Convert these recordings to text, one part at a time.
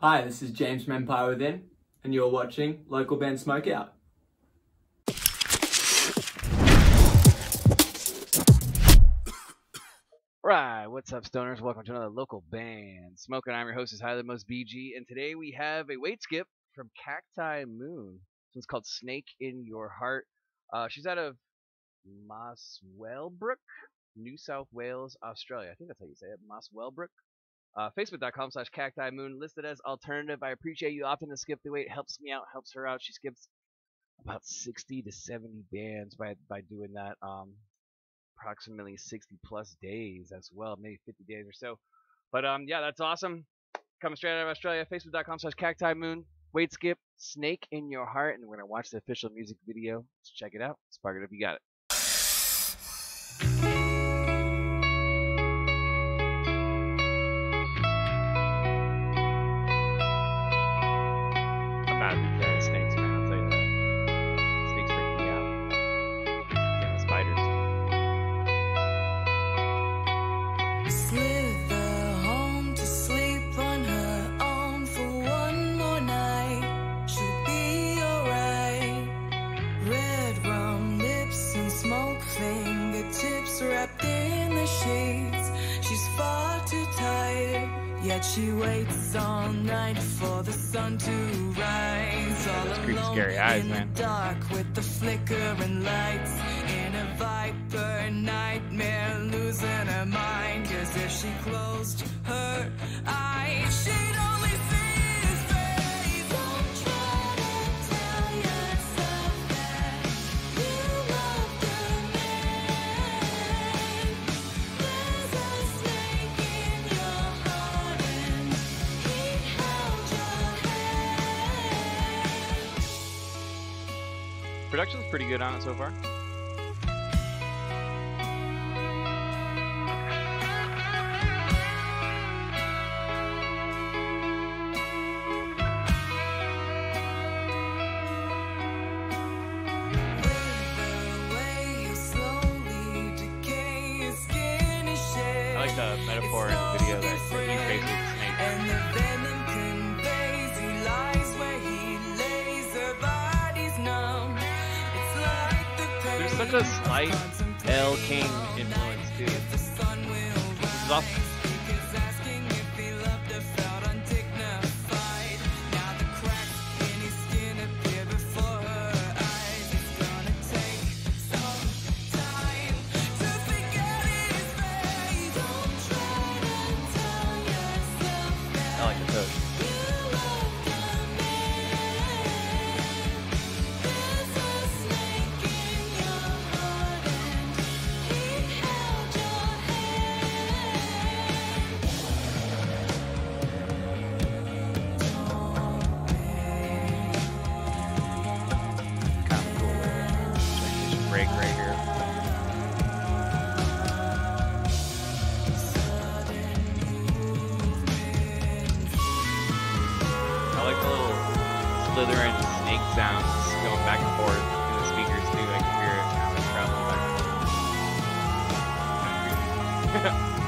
Hi, this is James from Empire Within, and you're watching Local Band Smokeout. Right, what's up, stoners? Welcome to another local band. Smoking, I'm your host, is Highly Most BG, and today we have a wait skip from Cacti Moon. This one's called Snake in Your Heart. Uh, she's out of Muswellbrook, New South Wales, Australia. I think that's how you say it, Muswellbrook. Uh, Facebook.com slash Cacti Moon, listed as alternative. I appreciate you opting to skip the wait. Helps me out, helps her out. She skips about 60 to 70 bands by by doing that. Um, approximately 60 plus days as well, maybe 50 days or so. But um, yeah, that's awesome. Coming straight out of Australia, facebook.com slash cacti moon. Wait skip, snake in your heart, and we're gonna watch the official music video. Let's check it out. Spark it up, you got it. Too tired. Yet she waits all night for the sun to rise. All those creepy, alone scary eyes, in man. the dark with the flickering lights in a viper nightmare losing her mind cause if she closed her eyes Production's pretty good on it so far. Such a slight Elle King influence too. Slithering snake sounds going back and forth in the speakers too. I can hear it kind of traveling back and forth.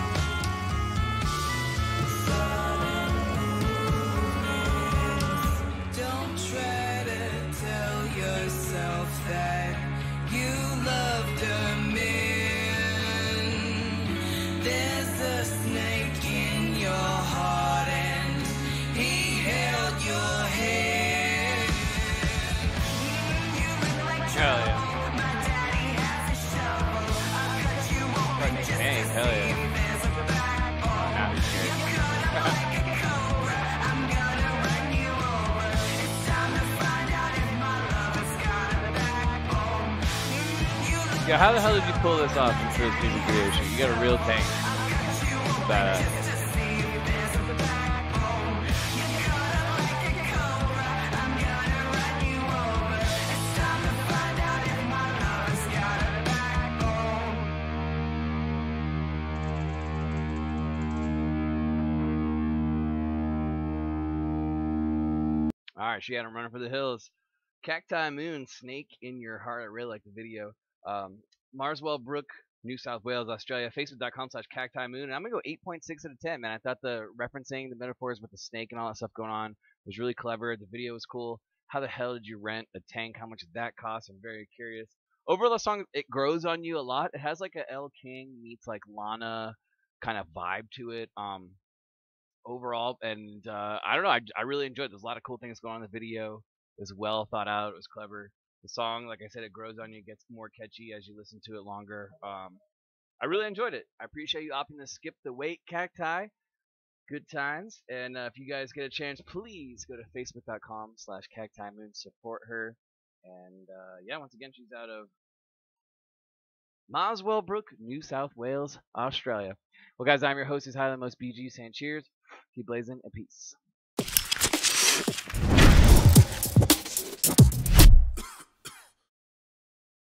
Yeah, how the hell did you pull this off into this music video shoot? You got a real tank. Badass. Alright, she had him running for the hills. Cacti Moon, Snake in Your Heart. I really like the video. Um, Muswellbrook, New South Wales, Australia. Facebook.com slash Cacti Moon. And I'm going to go 8.6 out of 10, man. I thought the referencing, the metaphors with the snake and all that stuff going on was really clever. The video was cool. How the hell did you rent a tank? How much did that cost? I'm very curious. Overall, the song, it grows on you a lot. It has like a Elle King meets like Lana kind of vibe to it. Um, overall, and uh, I don't know. I, I really enjoyed. It. There's a lot of cool things going on in the video. It was well thought out. It was clever. The song, like I said, it grows on you, gets more catchy as you listen to it longer. Um, I really enjoyed it. I appreciate you opting to skip the wait, Cacti. Good times. And uh, if you guys get a chance, please go to facebook.com slash cacti moon. Support her. And uh, yeah, once again, she's out of Muswellbrook, New South Wales, Australia. Well, guys, I'm your host, who's Highland Most BG, saying cheers, keep blazing, and peace.